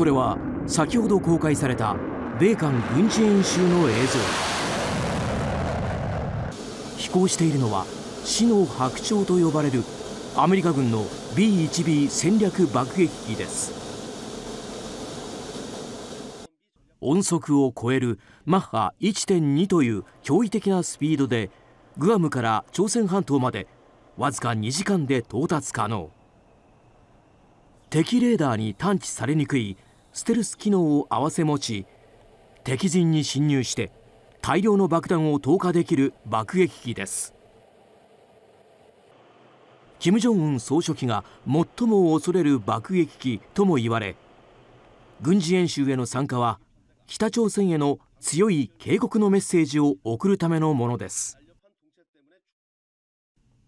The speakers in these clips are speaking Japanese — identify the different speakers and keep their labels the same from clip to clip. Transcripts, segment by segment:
Speaker 1: これは先ほど公開された米韓軍事演習の映像。飛行しているのは死の白鳥と呼ばれるアメリカ軍の B1B 戦略爆撃機です。音速を超えるマッハ1.2という驚異的なスピードでグアムから朝鮮半島までわずか2時間で到達可能。敵レーダーに探知されにくいステルス機能を併せ持ち敵陣に侵入して大量の爆弾を投下できる爆撃機です。金正恩総書記が最も恐れる爆撃機とも言われ軍事演習への参加は北朝鮮への強い警告のメッセージを送るためのものです。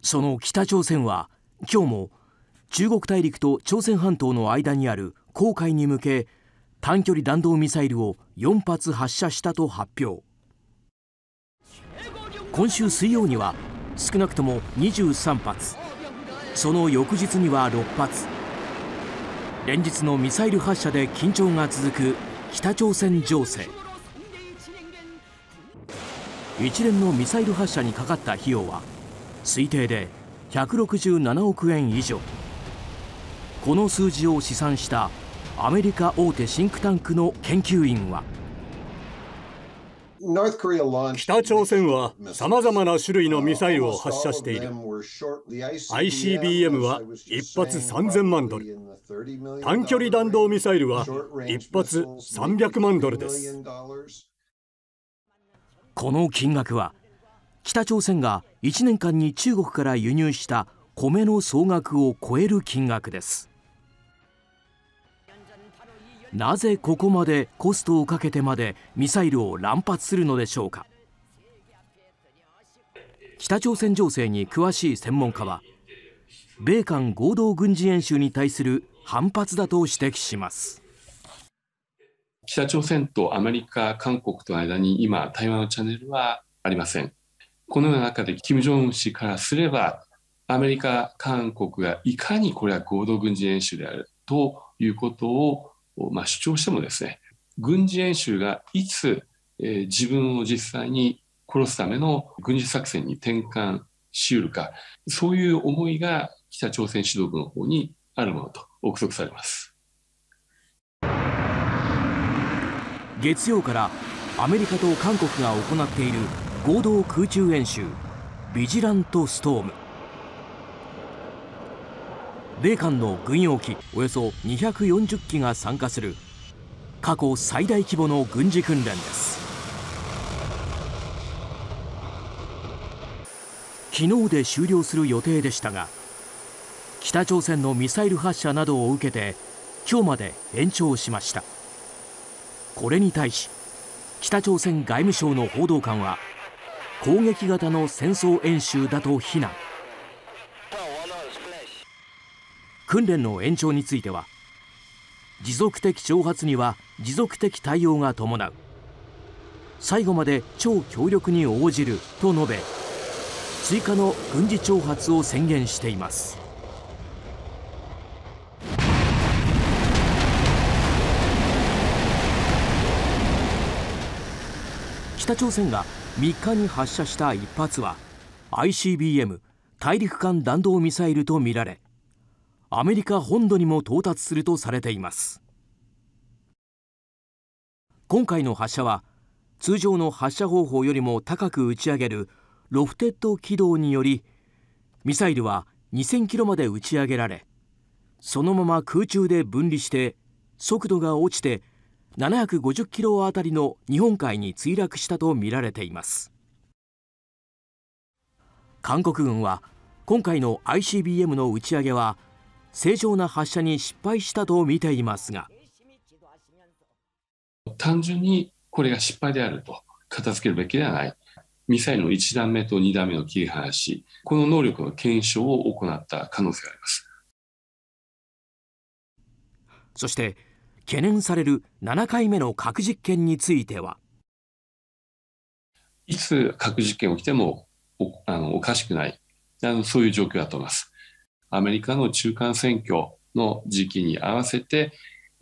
Speaker 1: その北朝鮮は今日も中国大陸と朝鮮半島の間にある黄海に向け短距離弾道ミサイルを4発発射したと発表。今週水曜には少なくとも23発。その翌日には6発。連日のミサイル発射で緊張が続く北朝鮮情勢。一連のミサイル発射にかかった費用は推定で167億円以上。この数字を試算したアメリカ大手シンクタンクの研究員は。
Speaker 2: 北朝鮮はさまざまな種類のミサイルを発射している。ICBM は1発3000万ドル。短距離弾道ミサイルは1発300万ドルです。
Speaker 1: この金額は北朝鮮が1年間に中国から輸入した米の総額を超える金額ですなぜここまでコストをかけてまでミサイルを乱発するのでしょうか？北朝鮮情勢に詳しい専門家は米韓合同軍事演習に対する反発だと指摘します
Speaker 3: 北朝鮮とアメリカ、韓国との間に今、対話のチャンネルはありません。このような中で、金正恩氏からすれば、アメリカ、韓国がいかにこれは合同軍事演習であるということをまあ、主張してもですね軍事演習がいつ、えー、自分を実際に殺すための軍事作戦に転換しうるかそういう思いが北朝鮮指導部の方にあるものと憶測されます。
Speaker 1: 月曜からアメリカと韓国が行っている合同空中演習ビジラントストーム。米韓の軍用機およそ240機が参加する過去最大規模の軍事訓練です。昨日で終了する予定でしたが北朝鮮のミサイル発射などを受けて今日まで延長しました。これに対し北朝鮮外務省の報道官は攻撃型の戦争演習だと非難。訓練の延長については持続的挑発には持続的対応が伴う。最後まで超強力に応じると述べ追加の軍事挑発を宣言しています。北朝鮮が3日に発射した1発は ICBM 大陸間弾道ミサイルとみられアメリカ本土にも到達するとされています。今回の発射は通常の発射方法よりも高く打ち上げるロフテッド軌道によりミサイルは2000キロまで打ち上げられそのまま空中で分離して速度が落ちて750キロあたりの日本海に墜落したとみられています。韓国軍は今回の ICBM の打ち上げは正常な発射に失敗したと見ていますが。
Speaker 3: 単純にこれが失敗であると片付けるべきではない。ミサイルの1段目と2段目の切り離しこの能力の検証を行った可能性があります。
Speaker 1: そして懸念される7回目の核実験については。い
Speaker 3: つ核実験起きてもおあのおかしくない。あのそういう状況だと思います。アメリカの中間選挙の時期に合わせて、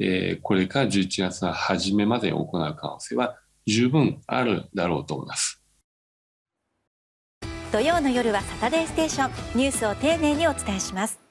Speaker 3: えー、これから11月の初めまで行う可能性は十分あるだろうと思います。
Speaker 4: 土曜の夜はサタデーステーションニュースを丁寧にお伝えします。